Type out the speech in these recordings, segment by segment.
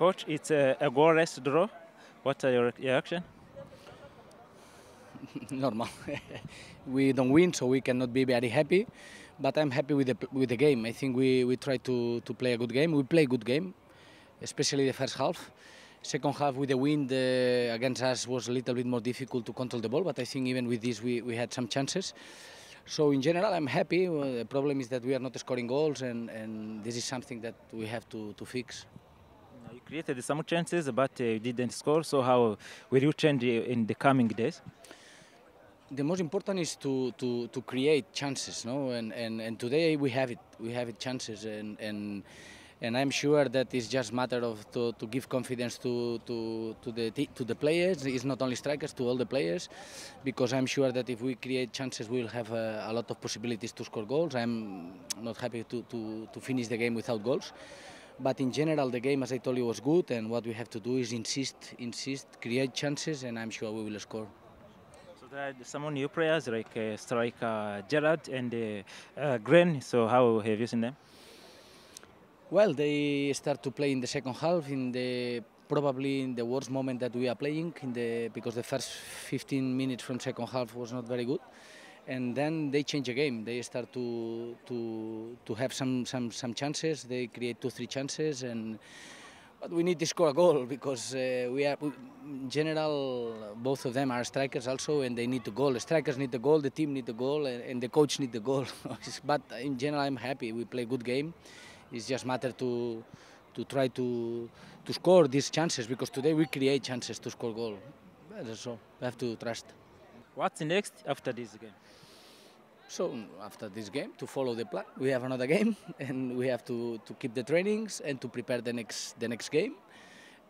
Coach, it's a, a goalless draw. What are your reaction? Normal. we don't win, so we cannot be very happy. But I'm happy with the with the game. I think we, we try to, to play a good game. We play a good game, especially the first half. Second half with the wind uh, against us was a little bit more difficult to control the ball, but I think even with this we, we had some chances. So in general, I'm happy. Well, the problem is that we are not scoring goals, and, and this is something that we have to, to fix. Created some chances, but uh, you didn't score. So how will you change in the coming days? The most important is to, to, to create chances, no? And, and, and today we have it. We have it chances, and, and and I'm sure that it's just matter of to, to give confidence to, to, to, the, to the players. It's not only strikers, to all the players, because I'm sure that if we create chances, we'll have a, a lot of possibilities to score goals. I'm not happy to, to, to finish the game without goals. But in general, the game, as I told you, was good, and what we have to do is insist, insist, create chances, and I'm sure we will score. So there are some new players like uh, striker Gerard and uh, uh, Gren. So how have you seen them? Well, they start to play in the second half in the probably in the worst moment that we are playing in the because the first 15 minutes from second half was not very good and then they change the game they start to to to have some some some chances they create two three chances and but we need to score a goal because uh, we are in general both of them are strikers also and they need the goal the strikers need the goal the team need the goal and, and the coach need the goal but in general i'm happy we play good game it's just matter to to try to to score these chances because today we create chances to score goal. That's all. We have to trust. What's next after this game? So after this game, to follow the plan, we have another game, and we have to, to keep the trainings and to prepare the next the next game,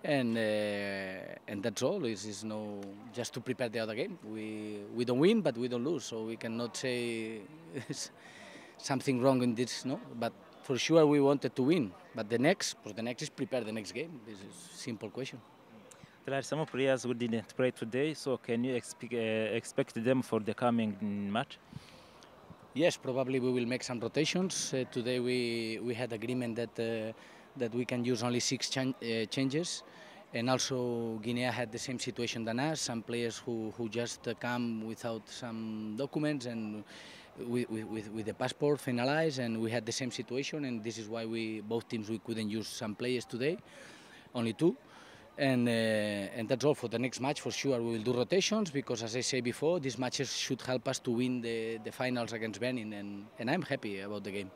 and uh, and that's all. Is is no just to prepare the other game. We we don't win, but we don't lose, so we cannot say something wrong in this, no. But for sure we wanted to win, but the next, well, the next is prepare the next game. This is simple question. There are some players who didn't play today, so can you expect, uh, expect them for the coming match? Yes, probably we will make some rotations. Uh, today we, we had agreement that uh, that we can use only six uh, changes, and also Guinea had the same situation than us. Some players who who just come without some documents and with, with, with the passport finalized and we had the same situation and this is why we both teams we couldn't use some players today only two and uh, and that's all for the next match for sure. We will do rotations because as I say before these matches should help us to win the, the finals against Benin. And, and I'm happy about the game